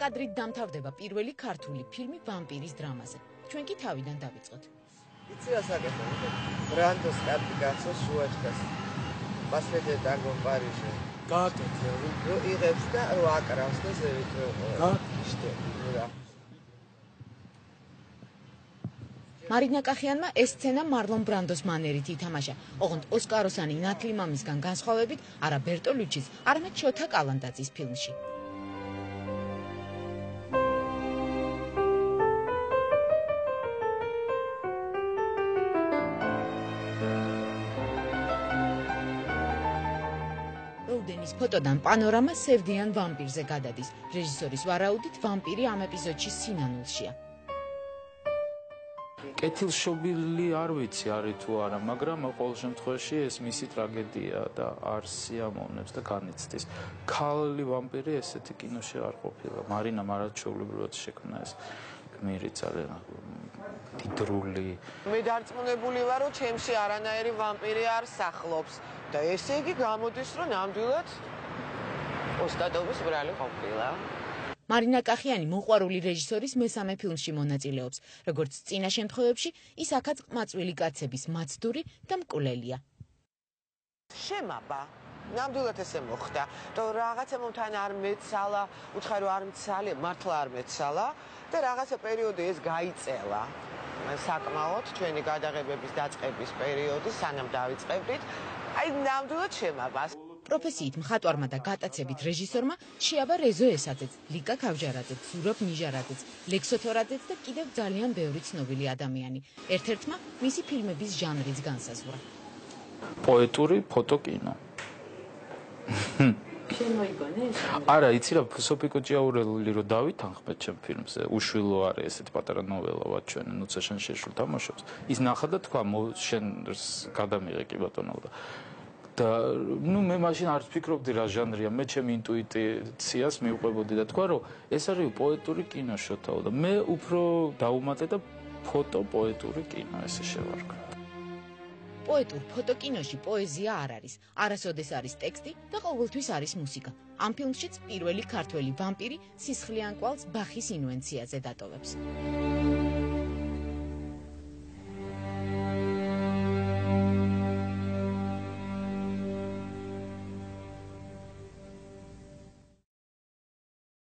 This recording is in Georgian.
კადრით დამთავრდება პირველი ქართული ფილმი ვამპირის დრამაზე. ჩვენ კი თავიდან დავიწყოთ. იცი რა საკეთო? ბრანდოს კარტი გახსოვს შუაჭკას. პასვედე დაგო პარიჟი. გააკეთე. რო იღებს და რო აკრავს და ზევით რო. გააკეთე. რა. მარინა კახიანმა ეს სცენა მარლონ ბრანდოს მანერით ითამაშა. ოღონდ ოსკაროსანი ნათლი მამისგან განსხვავებით, არა ბერტოლუჩის, არამედ შოთა კალანდაძის ფილმში. როუდენის ფოტოდან პანორამა სევდიან ვამპირზე გადადის. რეჟისორის ვარაუდით ვამპირი ამ ეპიზოდში სინანულშია. კეთილშობილი არ ვიცი არის თუ არა, მაგრამ ყოველ შემთხვევაში ეს მისი ტრაგედია და არ სიამოვნებს და განიცდის. ქალი ვამპირი ესეთი კინოში არ ყოფილა. მარინა მარაჩოულებრივად შექმნა ეს გმირი ძალიან დიდრული. მე დარწმუნებული ვარ, რომ ჩემში არანაირი ვამპირი არ სახლობს და ესე იგი გამოდის, რომ ნამდვილად ოსტატობის ბრალი ყოფილა. მარინა კახიანი მოყვარული რეჟისორის მესამე ფილმში მონაწილეობს. როგორც წინა შემთხვევებში, ის აქაც ყმაწვილი კაცების მაცდური და მკვლელია. შემაბა ნამდვილად ესე მოხდა. და რაღაცა მომთან არ მეცალა, უცხო რომ არ მცალი, მართლა არ მეცალა და რაღაცა პერიოდი ეს გაიწელა. საკმაოდ ჩვენი გადაღებების დაწყების პერიოდი სანამ დავიწყებდით, აი ნამდვილად შემაბა. პროფესიით მხატვარმა და გატაცებით რეჟისორმა შეაბა რეზო ესაძეც, ლიკა ქავჯარაძეც, ზურაბ ნიჟარაძეც, ლექსო თორაძეც და კიდევ ძალიან ბევრი ცნობილი ადამიანი. ერთ-ერთმა მისი ფილმების ჟანრიც განსაზღვრა. პოეტური ფოტოკინო. შენ მოიგონე ეს? არა, იცი რა, სოფიკო ჭიაურელი რო დავითანხმეთ ჩემ ფილმზე, უშვილო არის ესეთი პატარა ნოველა ვარ ჩვენ, ნუცა შენ შეშულ თამაშობს. ის ნახა და თქვა, შენ გადამიღე კი ბატონო და და ნუ მე მაშინ არ ვფიქრობდი რა ჟანრია, მე ჩემ ინტუიტიციას მიუყვებოდი და თქვა რომ ეს არის პოეტური კინო შოთაო და მე უფრო დაუმატე და ფოტო პოეტური კინო ესე შევარქვა. პოეტურ ფოტოკინოში პოეზია არ არის, არასოდეს არის ტექსტი და ყოველთვის არის მუსიკა. ამ ფილმშიც პირველი ქართველი ვამპირი სისხლიან კვალს ბახის ინვენციაზე დატოვებს.